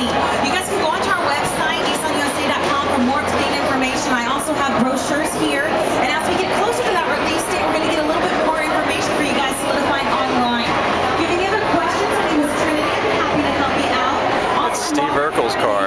USC. You guys can go onto our website, nissanusa.com, for more clean information. I also have brochures here. And as we get closer to that release date, we're going to get a little bit more information for you guys to online. If you have any other questions, my name is Trinity. I'd be happy to help you out. That's Steve Urkel's car.